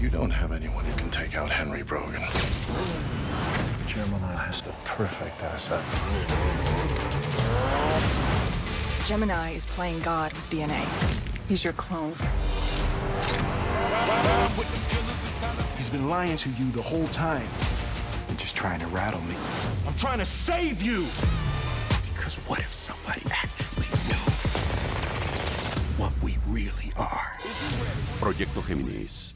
You don't have anyone who can take out Henry Brogan. Gemini has the perfect asset. Gemini is playing God with DNA. He's your clone. He's been lying to you the whole time. And just trying to rattle me. I'm trying to save you! Because what if somebody actually knew what we really are? Proyecto Géminis.